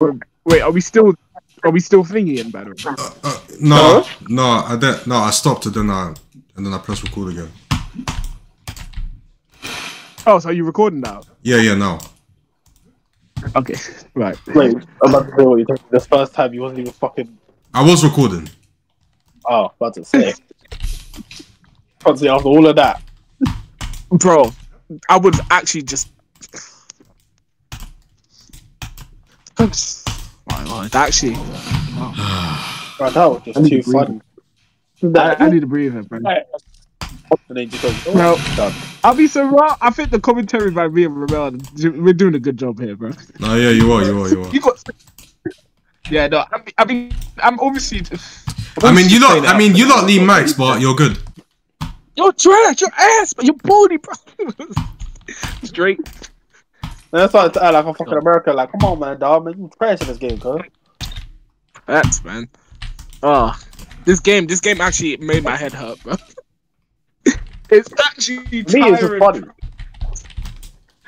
Wait, are we still are we still thinking by the? Uh, uh, no, no, I did, no, I stopped it, then I, and then I pressed record again. Oh, so are you recording now? Yeah, yeah, no. Okay, right. Wait, I'm about to say what you told me. This first time you wasn't even fucking. I was recording. Oh, about to say. about to say after all of that. Bro, I would actually just My lord, actually, Right, that was just too funny. I, I need to breathe bro. And then just goes, Bro. oh, done. I'll be so raw. I think the commentary by me and Ramel, we're doing a good job here, bro. No, yeah, you are, you are, you are. You got. Yeah, no, I mean, I mean I'm obviously. I mean, you saying lot, I that. mean, you lot need mics, but you're good. You're trash, your ass, but you're booty, bro. Straight. And I started to act like I'm fucking America. Like, come on, man, dog. Man, you trash in this game, cuz. That's man. Oh, this game, this game actually made my head hurt, bro. it's actually Me, it's funny.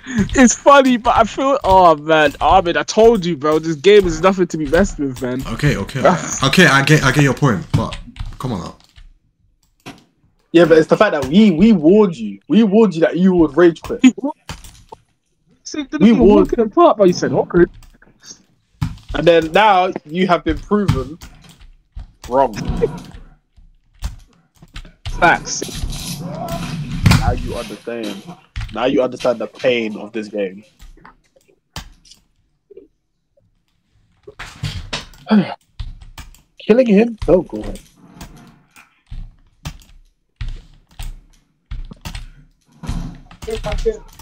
It's funny, but I feel. Oh man, Ahmed, I told you, bro. This game is nothing to be messed with, man. Okay, okay, ah. okay. I get, I get your point, but come on now. Yeah, but it's the fact that we we warned you. We warned you that you would rage quit. See, We we won. walking apart, but you said awkward. And then now you have been proven wrong. Facts. Now you understand. Now you understand the pain of this game. Killing him so good. Oh.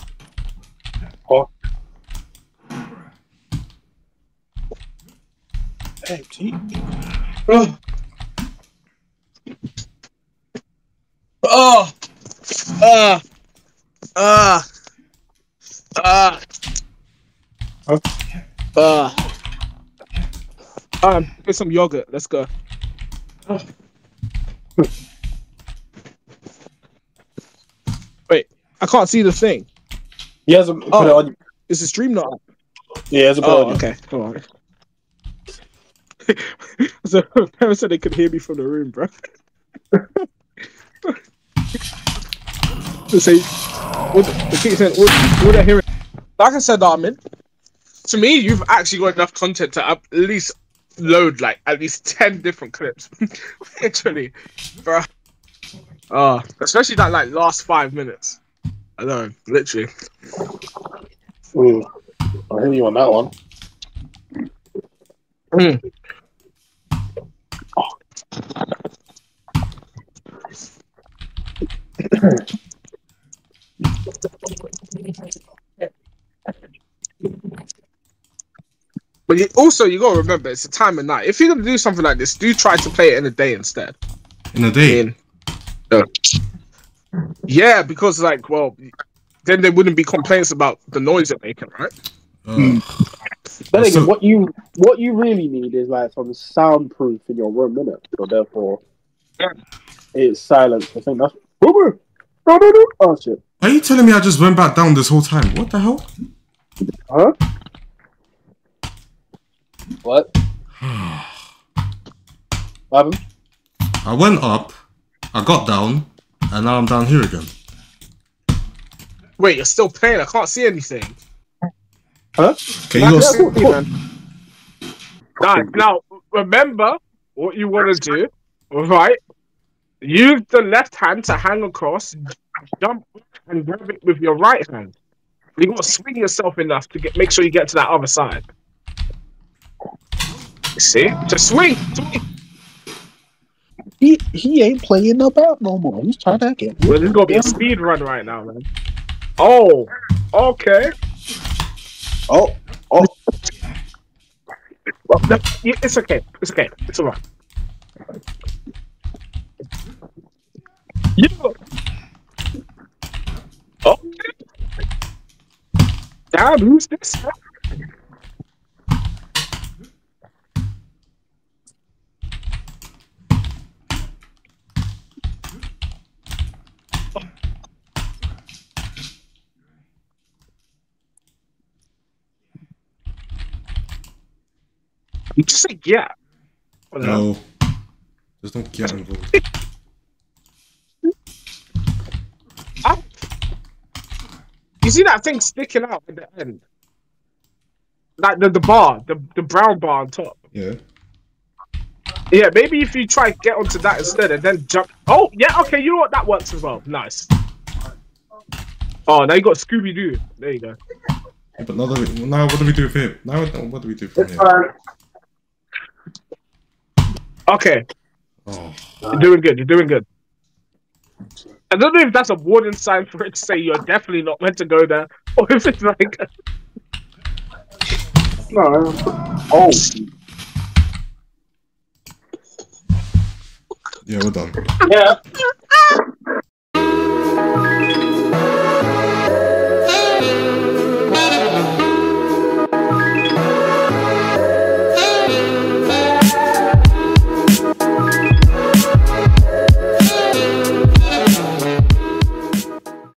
T. Oh. Oh. Ah. Ah. Ah. Huh? Ah. Um, get some yogurt. Let's go. Wait, I can't see the thing. He hasn't put Oh. it on. Is the stream not? up? Yeah, he hasn't put it Oh, on. okay. Come on. so parents said they could hear me from the room, bro. They say, what the, the said, what, what I hear? Like I said, Armin, to me, you've actually got enough content to at least load like at least ten different clips, literally, bro. Uh, especially that like last five minutes alone, literally. Mm. I hear you on that one. Mm. But you, also, you gotta remember, it's a time of night. If you're gonna do something like this, do try to play it in the day instead. In a I day. mean, uh, yeah, because like, well, then there wouldn't be complaints about the noise they're making, right? Uh, But again, So- what you what you really need is like some soundproof in your room, innit? So therefore, Yeah. it's silence. I think that's. Oh shit! are you telling me I just went back down this whole time? What the hell? Huh? What? What happened? I went up, I got down, and now I'm down here again. Wait, you're still playing. I can't see anything. Huh? Can you Yeah, not? cool, cool. Now, now, remember what you want to do, right? Use the left hand to hang across, jump, and grab it with your right hand. You got to swing yourself enough to get make sure you get to that other side. See? Just swing, swing. He he ain't playing about no more. He's trying to get. Well, this is gonna be a speed run right now, man. Oh, okay. Oh oh. Well, no, it's okay. It's okay. It's alright. Yeah. Okay. Damn, who's this? You just say yeah. No. Just don't get involved. You see that thing sticking out at the end? Like the, the bar, the, the brown bar on top. Yeah. Yeah, maybe if you try to get onto that instead and then jump. Oh, yeah, okay, you know what? That works as well. Nice. Oh, now you got Scooby Doo. There you go. Yeah, But now, that we, now what do we do for him? Now what, do we do for him? Okay, Oh, you're doing good. You're doing good. I don't know if that's a warning sign for it to say you're definitely not meant to go there, or if it's like, No. Oh. yeah, we're done. Yeah.